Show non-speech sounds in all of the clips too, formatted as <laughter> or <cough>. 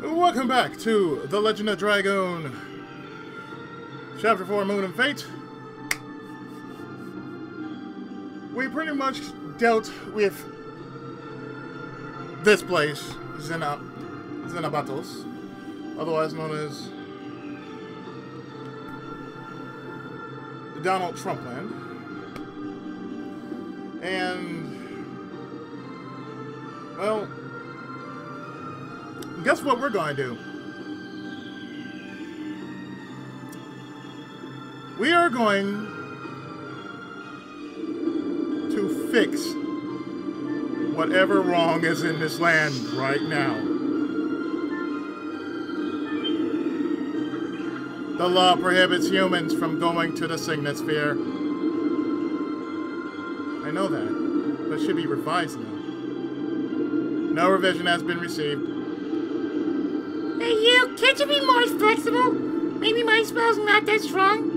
Welcome back to The Legend of Dragoon, Chapter 4 Moon and Fate. We pretty much dealt with this place, Zena, Zenebatos, otherwise known as Donald Trump land. And, well, guess what we're going to do? We are going to fix whatever wrong is in this land right now. The law prohibits humans from going to the Signet Sphere. I know that, but should be revised now. No revision has been received. Can't you be more flexible? Maybe my spell's not that strong.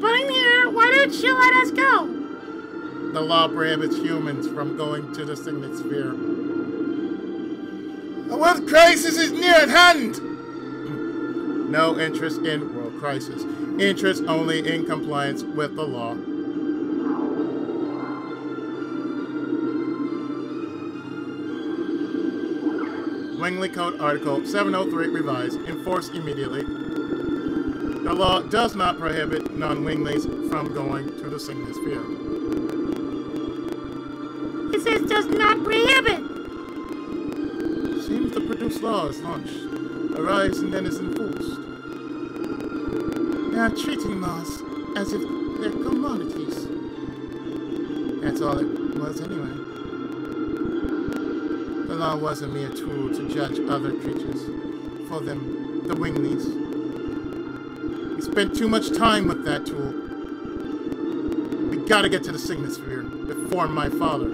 But I'm here. Why don't you let us go? The law prohibits humans from going to the Signet Sphere. A world crisis is near at hand! No interest in world crisis. Interest only in compliance with the law. Langley Code Article 703 revised. Enforce immediately. The law does not prohibit non-Wingleys from going to the Signet Sphere. It says does not prohibit. Seems the produce law is launched, arrives and then is enforced. They are treating laws as if they're commodities. That's all it was anyway. Law was a mere tool to judge other creatures. For them, the Wingleys. We spent too much time with that tool. We gotta get to the Signet Sphere before my father.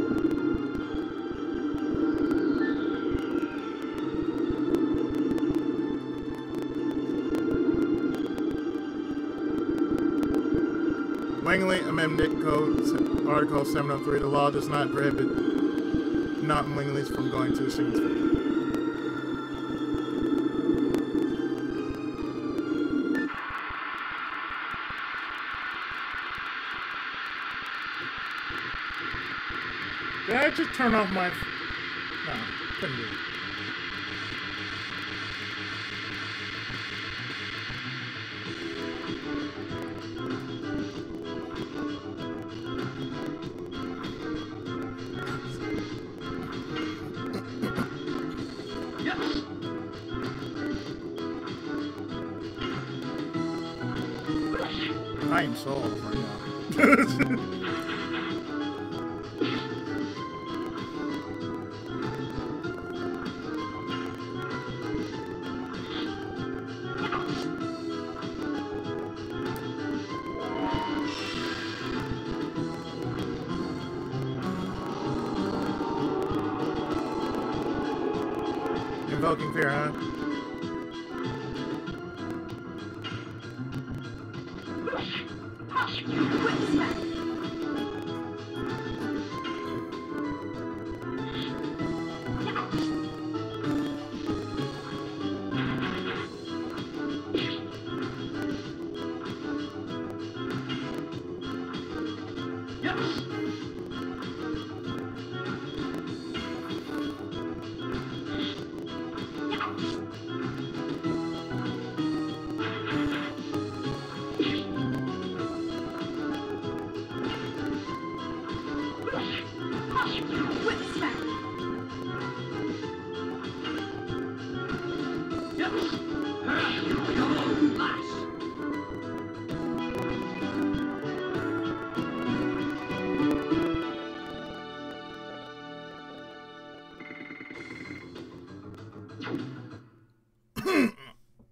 Langley Amendment Code Article 703. The law does not prohibit non-Wingleys from going to Signet Sphere. Did I just turn off my... I am so off right now. <laughs>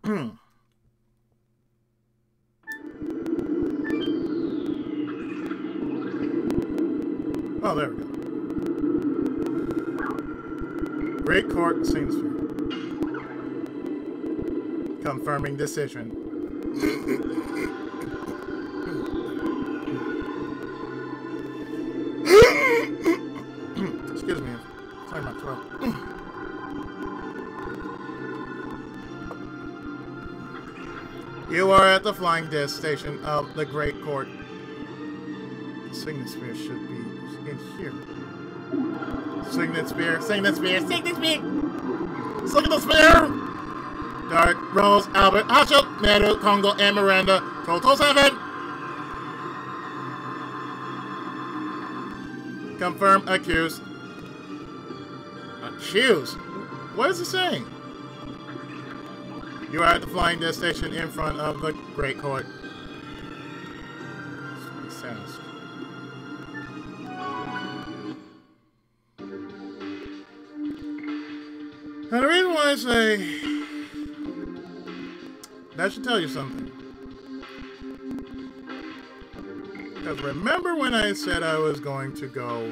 Hmm. Oh, there we go. Great Court, Sainsbury. Confirming decision. <laughs> the flying disc station of the Great Court. The Signet Sphere should be in here. Signet Spear, Signet Spear, Signet Spear! Signet Spear! Dart, Rose, Albert, Asha, Meru, Kongol, and Miranda. Total seven! Confirm accused. Accused? What is it saying? You are at the flying disc station in front of the Great Court. And the reason why I say that should tell you something. Because remember when I said I was going to go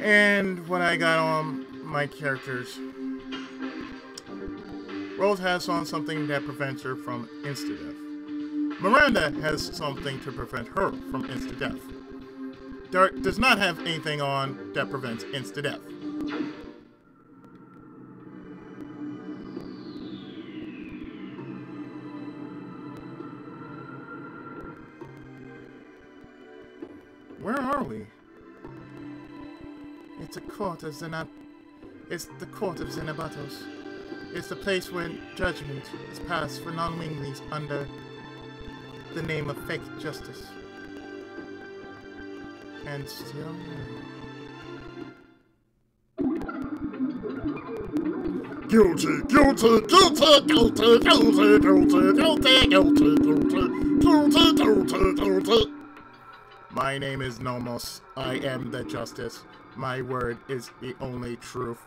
and when I got on my characters Rose has on something that prevents her from insta-death. Miranda has something to prevent her from insta-death. Dart does not have anything on that prevents insta-death. Where are we? It's a court of Zenat... It's the court of Zenebatos. It's the place where judgment is passed for non-winglies under the name of fake justice. And still... Guilty, guilty, guilty, guilty, guilty, guilty, guilty, guilty, guilty, guilty, guilty, guilty. My name is Nomos. I am the justice. My word is the only truth.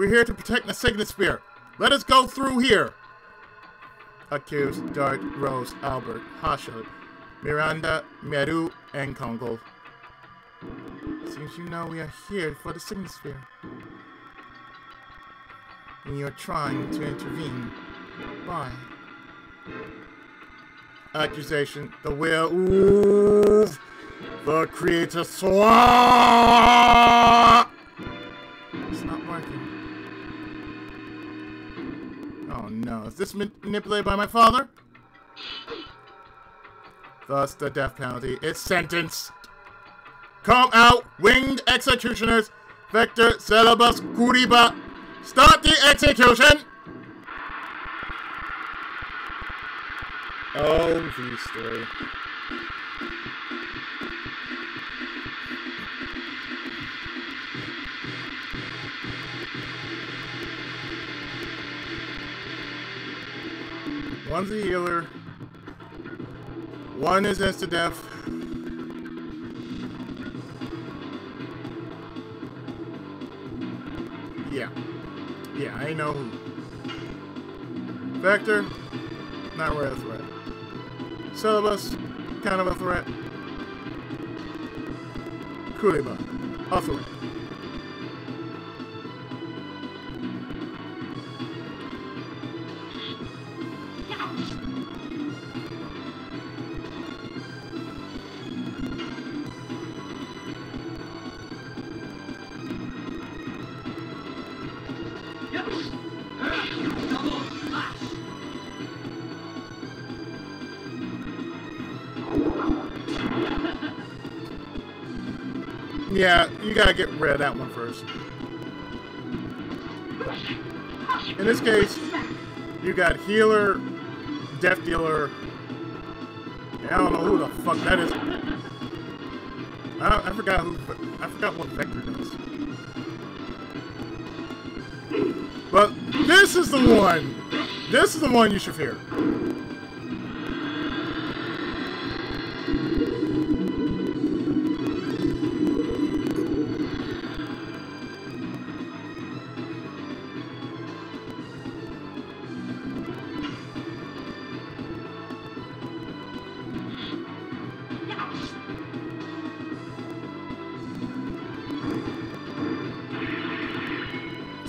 We're here to protect the Signet Sphere. Let us go through here. Accused, Dart, Rose, Albert, Haschel, Miranda, Meru, and Kongol. Seems you know we are here for the Signet Sphere. And you're trying to intervene. Why? Accusation, the will, ooh, the creator swap! It's not working. Oh no, is this manipulated by my father? Thus, the death penalty is sentenced. Come out, winged executioners, Vector, Selebus, Kuriba. Start the execution! Oh, the story. One's a healer. One is insta-death. Yeah. Yeah, I know who. Vector, not really a threat. Selebus, kind of a threat. Kuriba, a threat. Yeah, you gotta get rid of that one first. In this case, you got healer, death dealer. I don't know who the fuck that is. I, I forgot who. I forgot what Vector does. But this is the one. This is the one you should fear.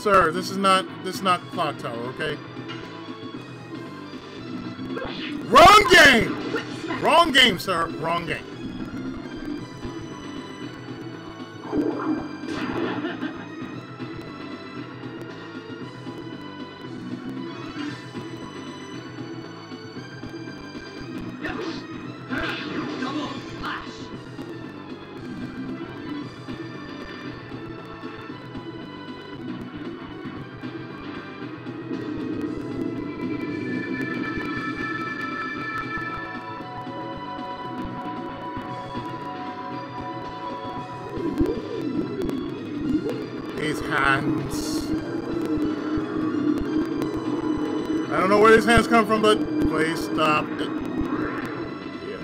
Sir, this is not this is not clock tower, okay? Wrong game! Wrong game, sir. Wrong game. Where his hands come from, but please stop it. Yeah.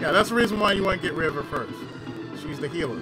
Yeah, that's the reason why you want to get rid of her first. She's the healer.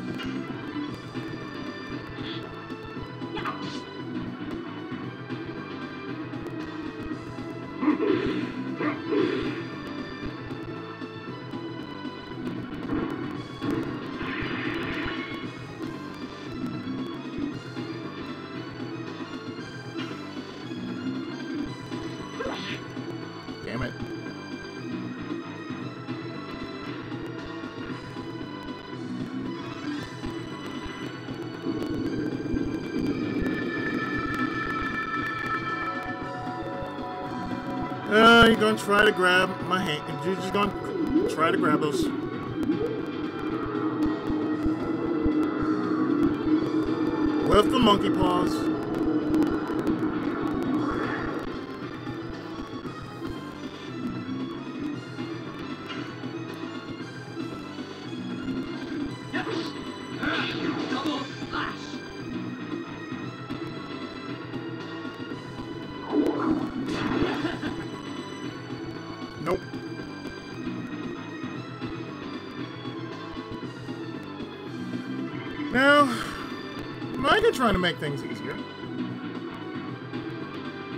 Gonna try to grab my hand. You're just gonna try to grab those. With the monkey paws. I could try to make things easier. In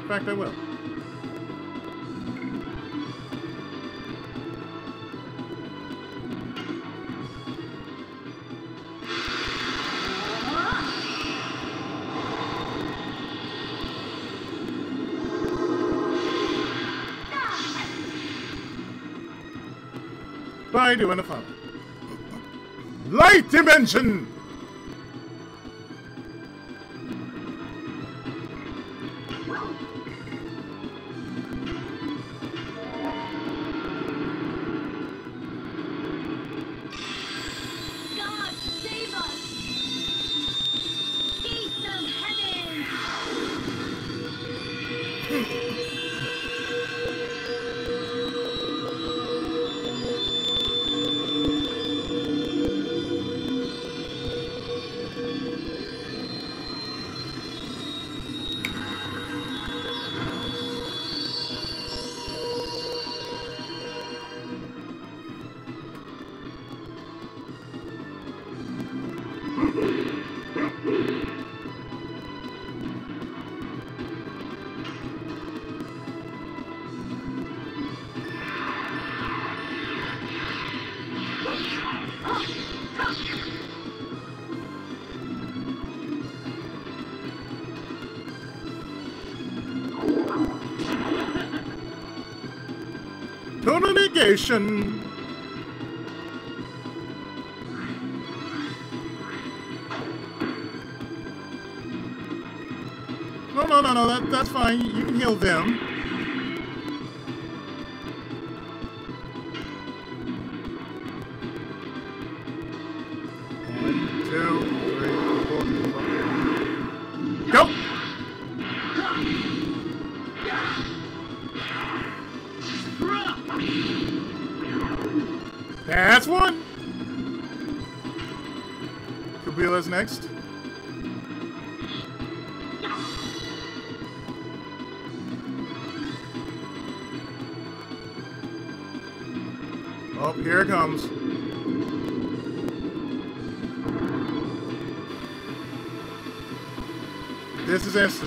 fact, I will. By doing a fun. Light dimension! Total negation! No, no, no, no, that, that's fine. You can heal them.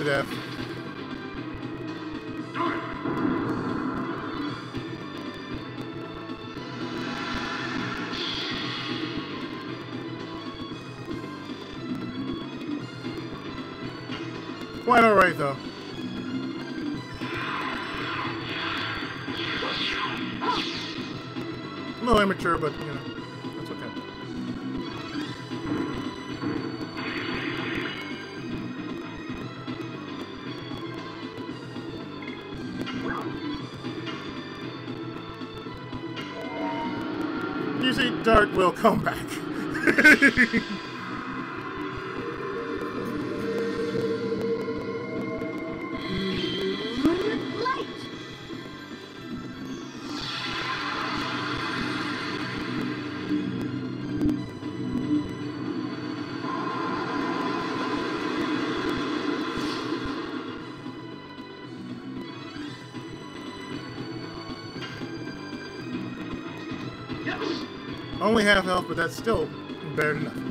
This is Dart will come back. <laughs> Only half health, but that's still better than nothing.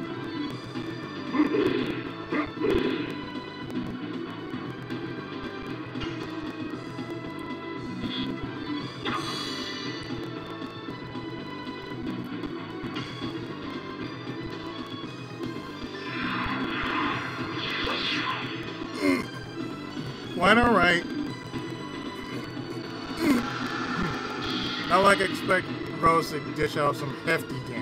Rose to dish out some hefty damage.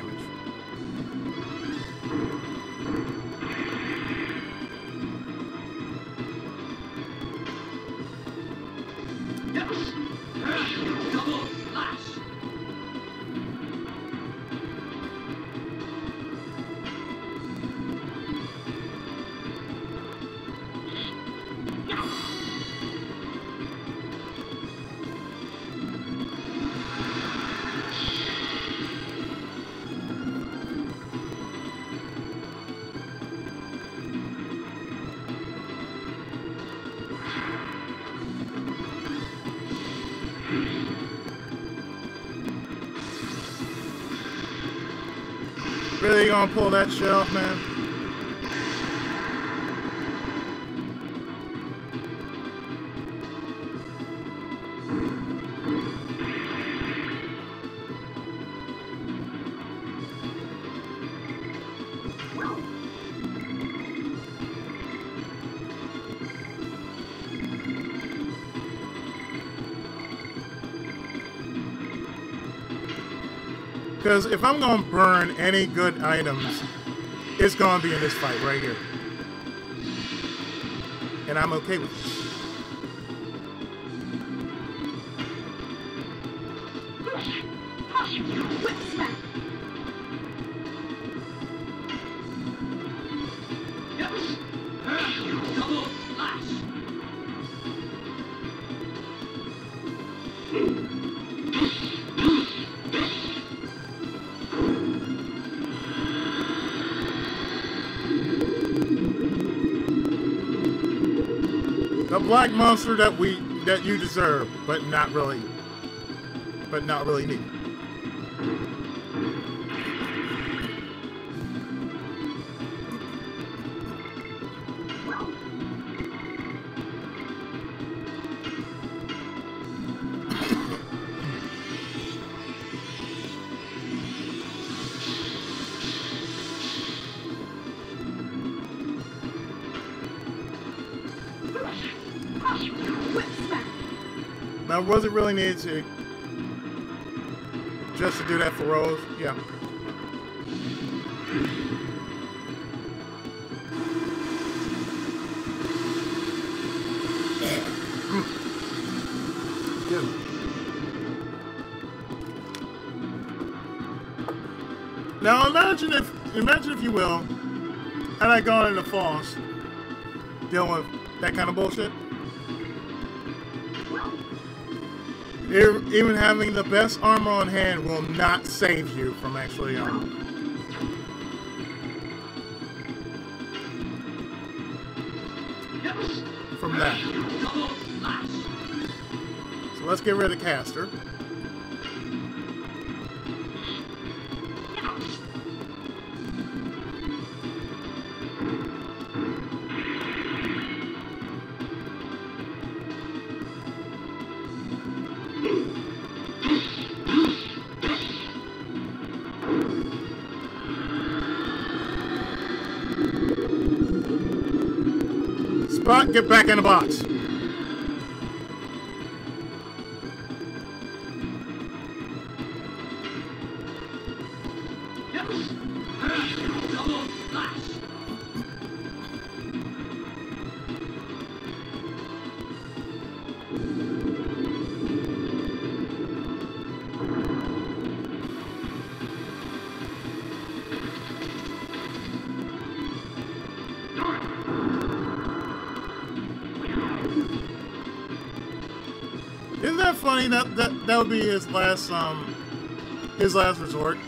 Really gonna pull that shit off, man? Because if I'm gonna burn any good items, it's gonna be in this fight right here. And I'm okay with this. Monster that we that you deserve, but not really. But not really need. Now, was it really needed to just to do that for Rose? Yeah. Now imagine if, imagine if you will, had I gone into false, dealing with that kind of bullshit. Even having the best armor on hand will not save you from actually um, from that. So let's get rid of the Caster. Get back in the box. That? That that would be his last um his last resort.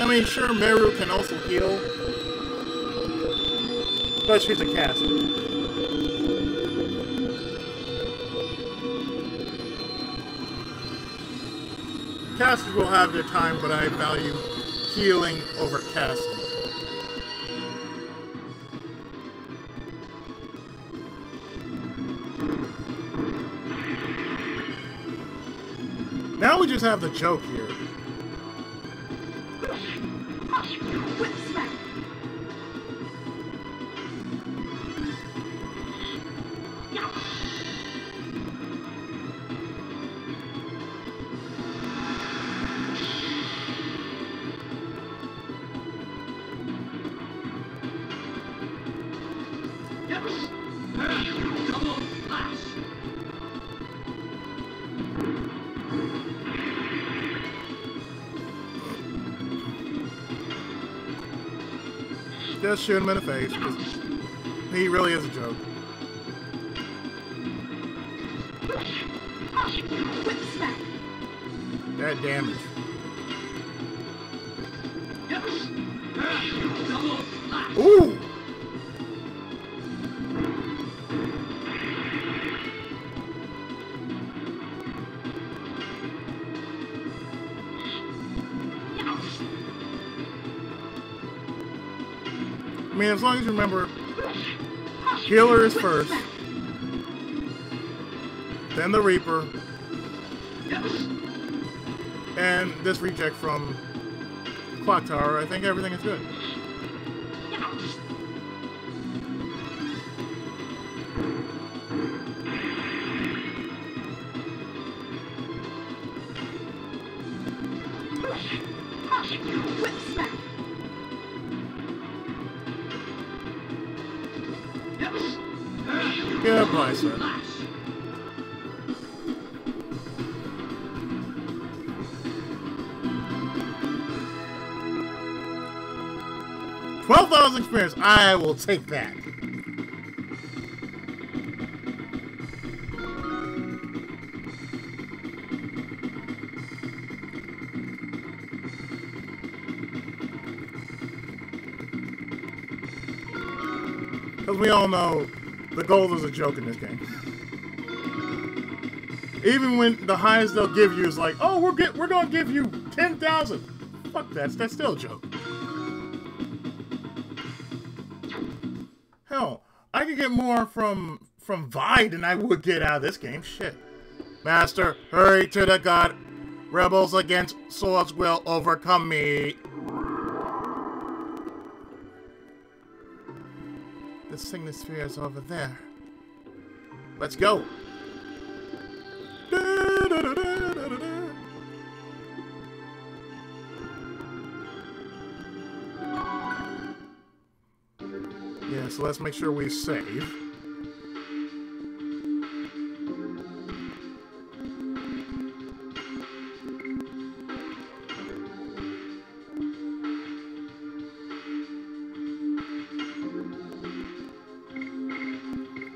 I mean, sure, Meru can also heal, but she's a caster. Casters will have their time, but I value healing over casting. Just have the joke here. Shoot him in the face. 'cause He really is a joke. That damage. I mean, as long as you remember, healer is first, then the Reaper, and this reject from Clock Tower. I think everything is good. I will take that. Because we all know the gold is a joke in this game. Even when the highest they'll give you is like, oh, we're get, we're gonna give you ten thousand. Fuck that. That's still a joke. Get more from from Vi than I would get out of this game. Shit. Master, hurry to the god. Rebels against swords will overcome me. The sphere is over there. Let's go. Let's make sure we save.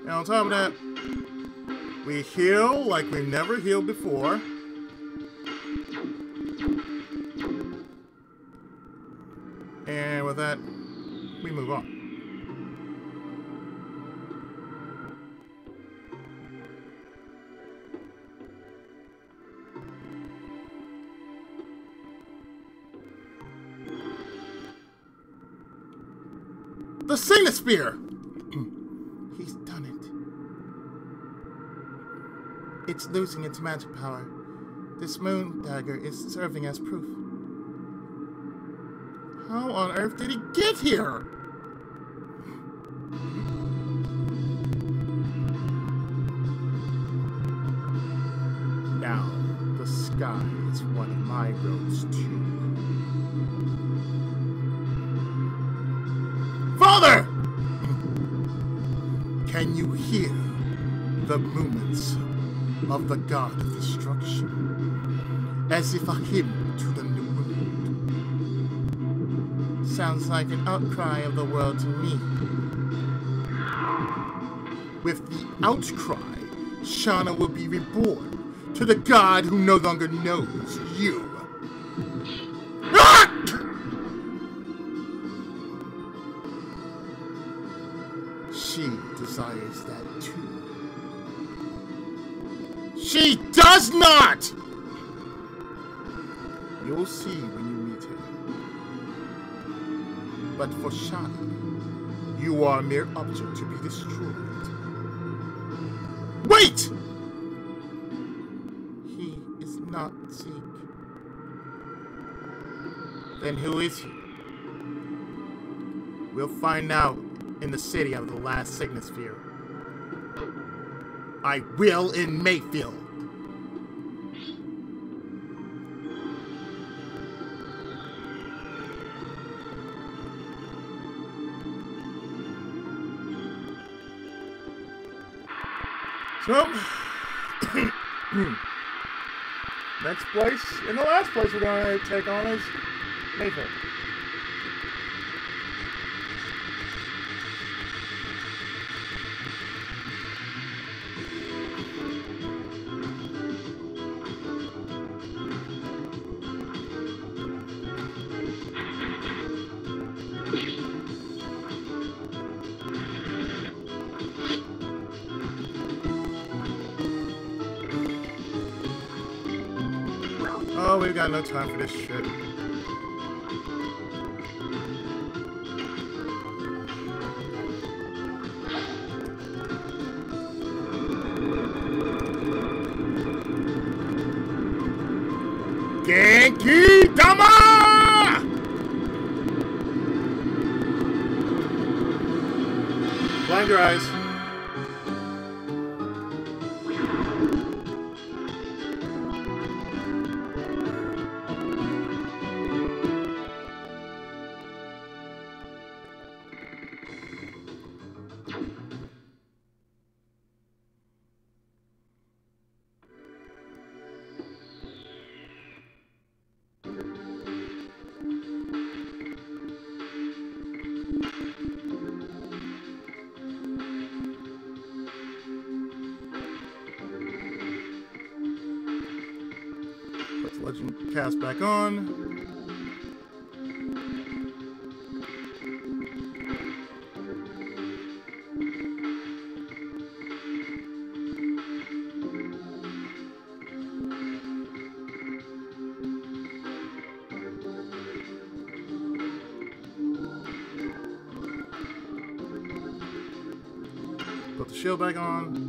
And on top of that, we heal like we never healed before. The Spear! <clears throat> He's done it. It's losing its magic power. This moon dagger is serving as proof. How on earth did he get here? Now, the sky is one of my roads too. Father! Can you hear the movements of the god of destruction? As if a hymn to the new world. Sounds like an outcry of the world to me. With the outcry, Shana will be reborn to the god who no longer knows you. That too. She does not! You'll see when you meet her. But for Shana, you are a mere object to be destroyed. Wait! He is not Zieg. Then who is he? We'll find out in the city of the last Signet Sphere. I will in Mayfil. So, <clears throat> next place, and the last place we're going to take on is Mayfil. Got no time for this shit. Back on. Put the shield back on.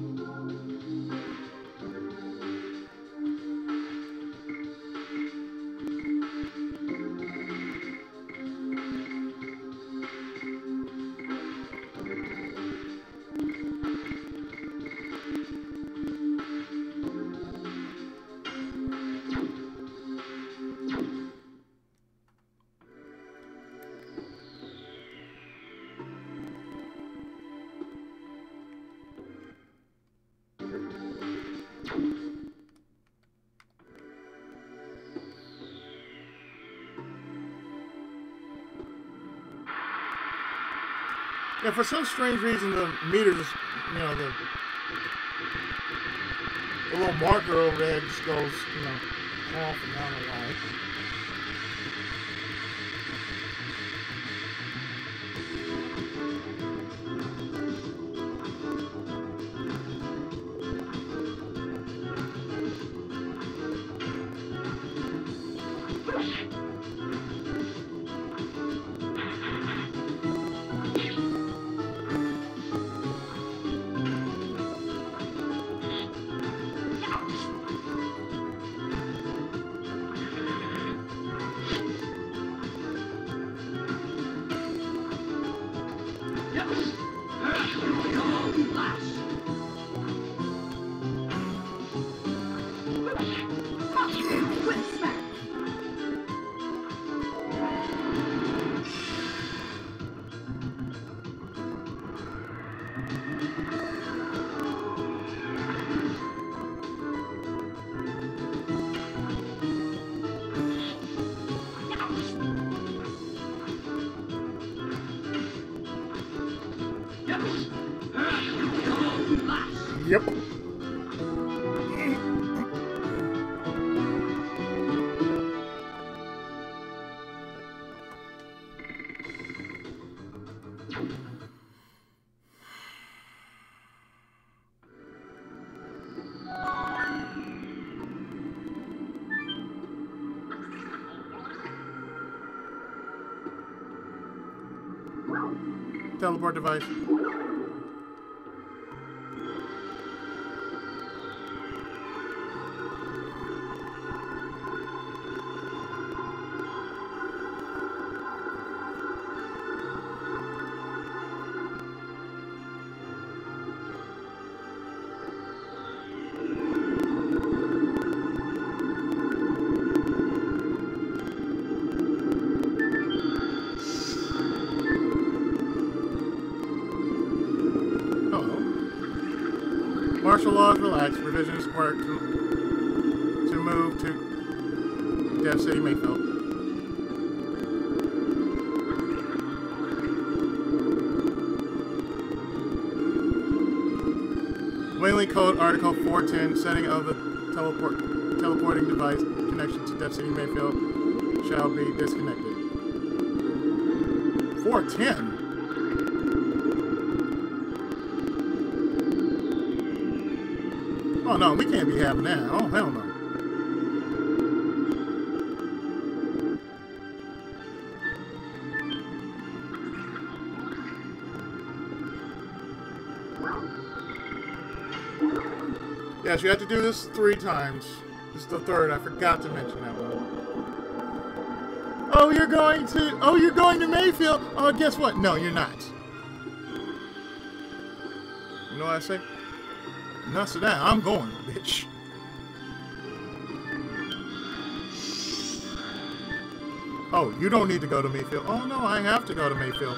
For some strange reason, the meter just, you know, the, the little marker over there just goes, you know, off and down the line. Teleport device. Laws relax. Revisions work to, to move to Death City Mayfil. Whaley Code Article 410 setting of the teleport teleporting device connection to Death City Mayfil shall be disconnected. 410? No, we can't be having that. Oh hell no. Yes, you have to do this three times. This is the third. I forgot to mention that one. Oh, you're going to. Oh, you're going to Mayfil. Oh, guess what? No, you're not. You know what I say? Now sit down. I'm going, bitch. Oh, you don't need to go to Mayfil. Oh no, I have to go to Mayfil.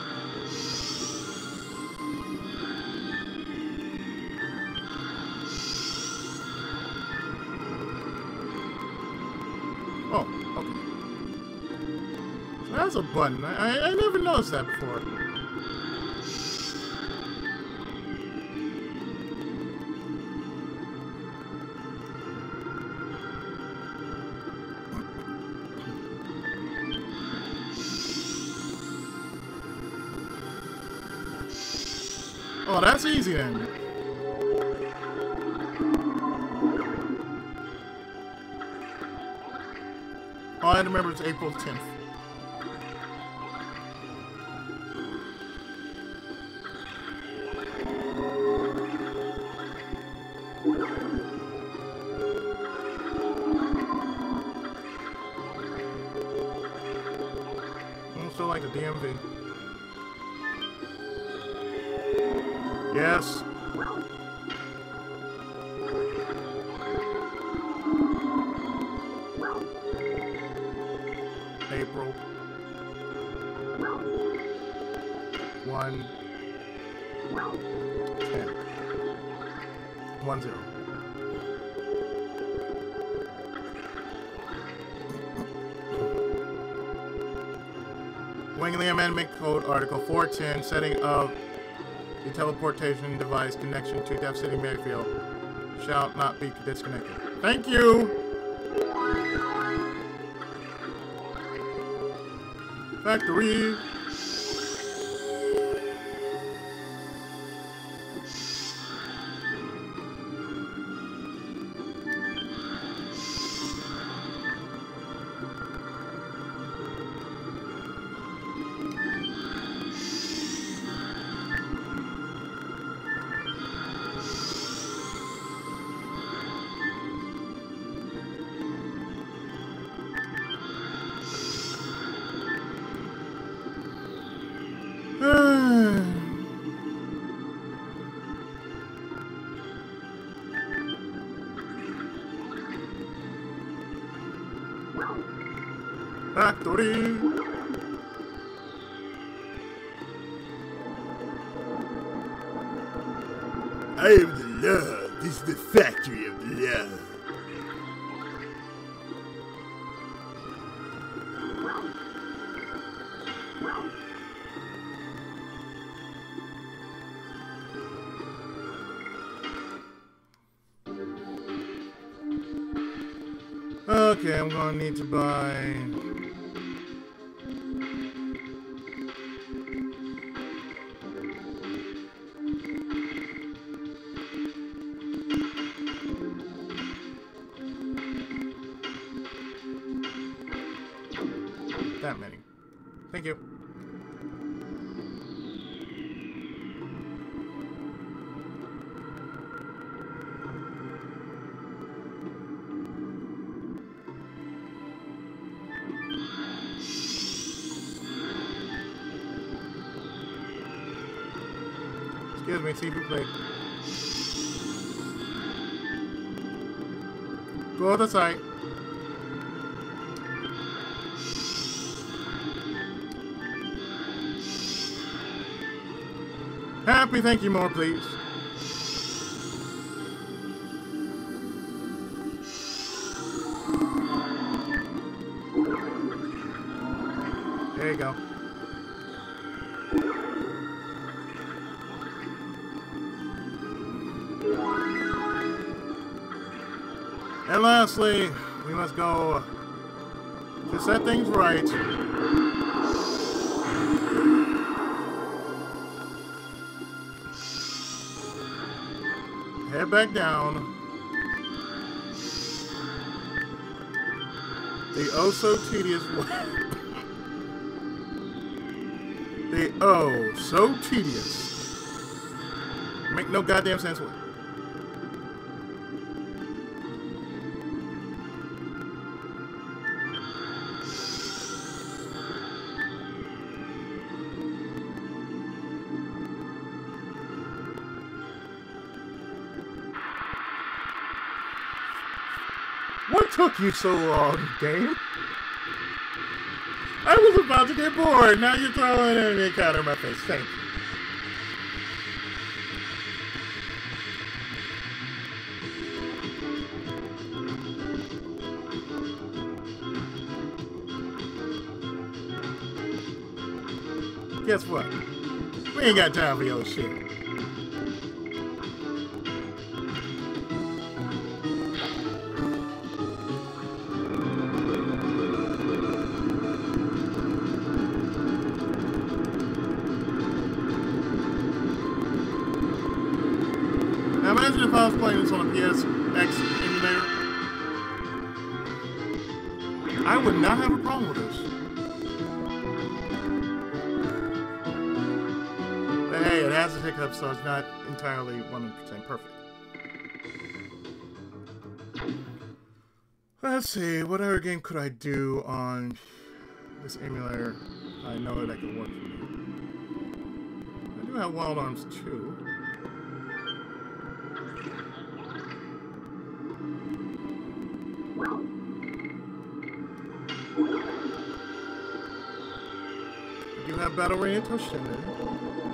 Oh, okay. So that's a button. I, I, I never noticed that before. That's easy then. I remember it's April 10th. Article 410, setting of the teleportation device connection to Death City Mayfil shall not be disconnected. Thank you! Factory! I'm gonna need to buy. Excuse me, seafood plate. Go other side. Happy, thank you more, please. Set things right. Head back down. The oh so tedious way. <laughs> The oh so tedious. Make no goddamn sense what. Took you so long, game? I was about to get bored. Now you're throwing an enemy counter in my face. Thank you. Guess what? We ain't got time for your shit. So it's not entirely 100% perfect. Let's see, what other game could I do on this emulator? I know that I could work for me. I do have Wild Arms 2. I do have Battle Arena Toshinden.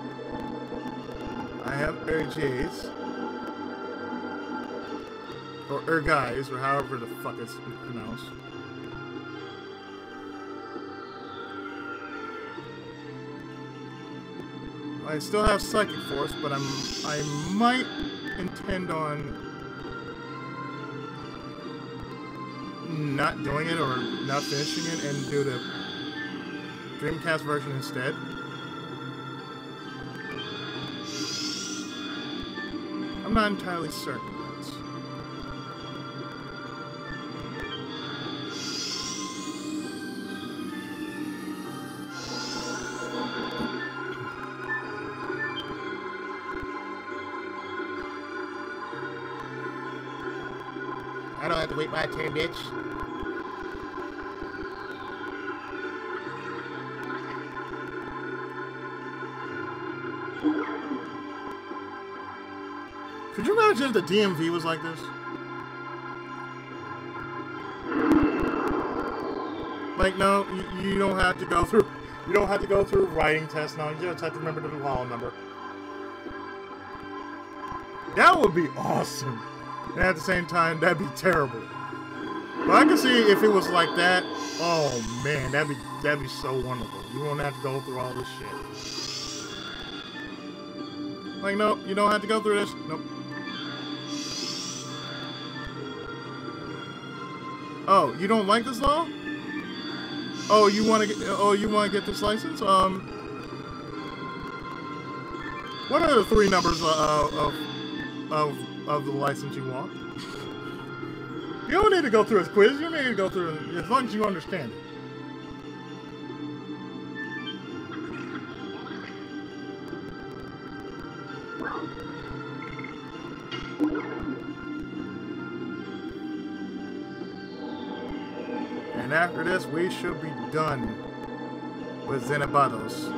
I have RGs. Or Erguys, or however the fuck it's pronounced. I still have Psychic Force, but I'm I might intend on not doing it or not finishing it and do the Dreamcast version instead. I'm entirely certain. I don't have to wait my turn, bitch. The DMV was like this? Like, no, you, you don't have to go through. You don't have to go through writing tests now. You just have to remember the file number. That would be awesome. And at the same time, that'd be terrible. But I can see if it was like that. Oh man, that'd be that'd be so wonderful. You won't have to go through all this shit. Like, no, you don't have to go through this. Nope. Oh, you don't like this law? Oh, you want to get? Oh, you want to get this license? Um, what are the three numbers uh, of of of the license you want? You don't need to go through a quiz. You don't need to go through as long as you understand it. After this, we should be done with Zenebatos.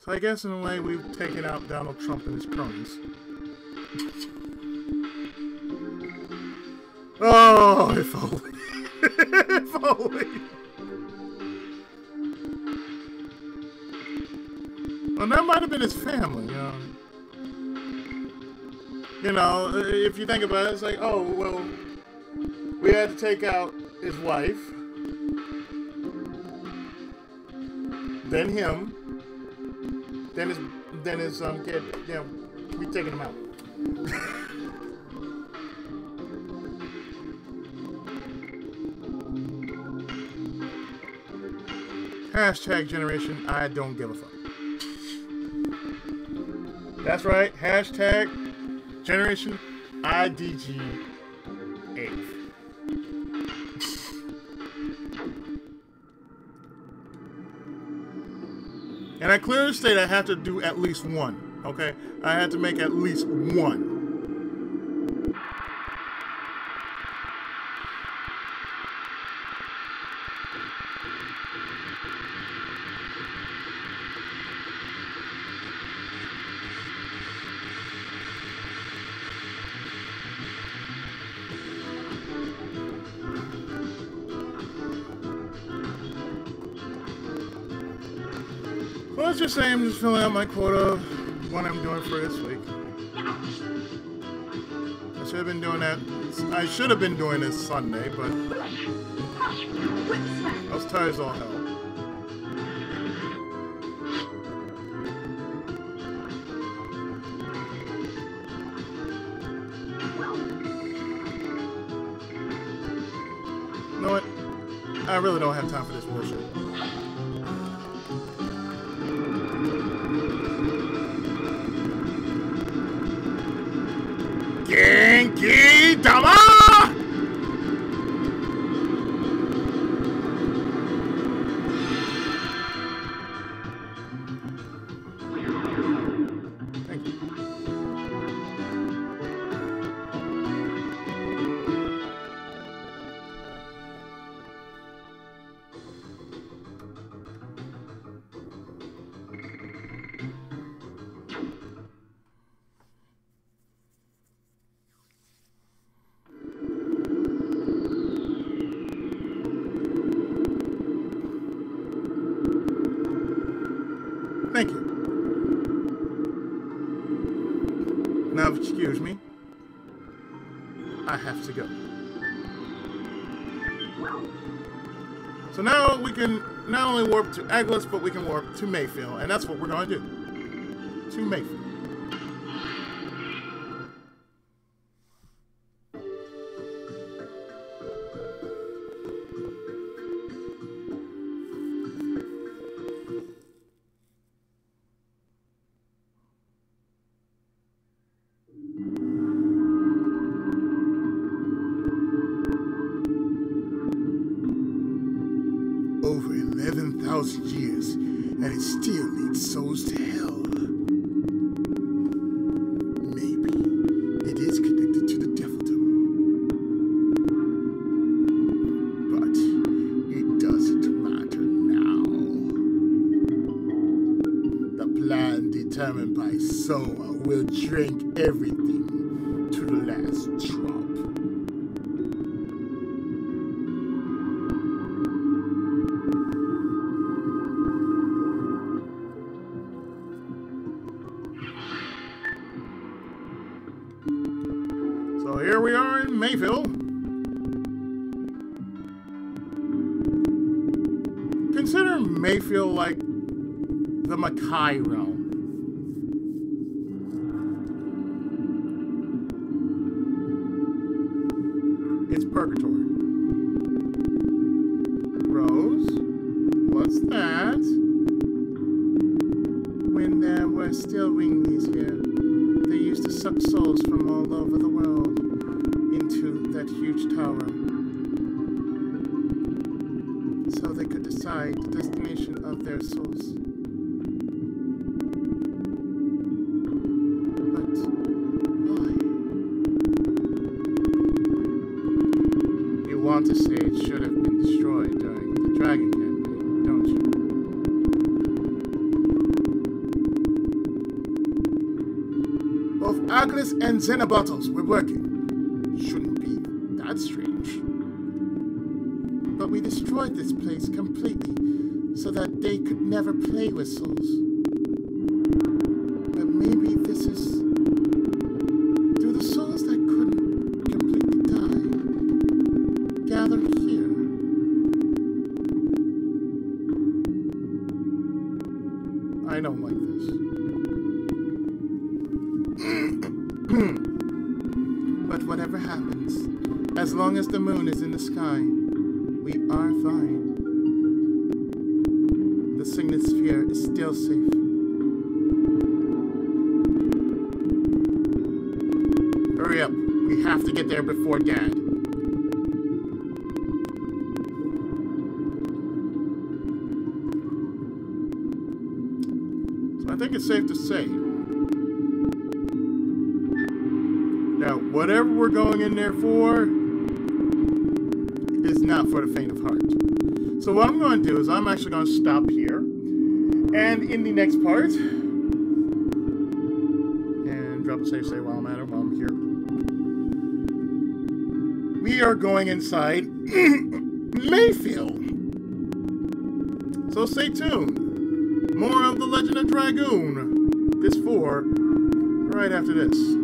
So I guess in a way we've taken out Donald Trump and his cronies. oh, if only. <laughs> if only. Well, that might have been his family, you know. You know, if you think about it, it's like, oh, well, we had to take out his wife, then him, then his, then his um, kid. Know, we taking him out. <laughs> Hashtag generation I don't give a fuck. That's right. Hashtag generation IDG 8. And I clearly state I have to do at least one. Okay? I had to make at least one. Say I'm just filling out my quota of what I'm doing for this week. I should have been doing that. I should have been doing this Sunday, but. I was tired as all hell. You know what? I really don't have time for this bullshit. Only warp to Aglis, but we can warp to Mayfil, and that's what we're going to do. To Mayfil. Drink everything to the last drop. So here we are in Mayfil. Consider Mayfil like the Mackay. Shouldn't be that strange. But we destroyed this place completely so that they could never play with souls. Going to do is I'm actually going to stop here. And in the next part, and drop a save say while I'm at it, while I'm here. We are going inside <clears throat> Mayfil. So stay tuned. More of The Legend of Dragoon. This four, right after this.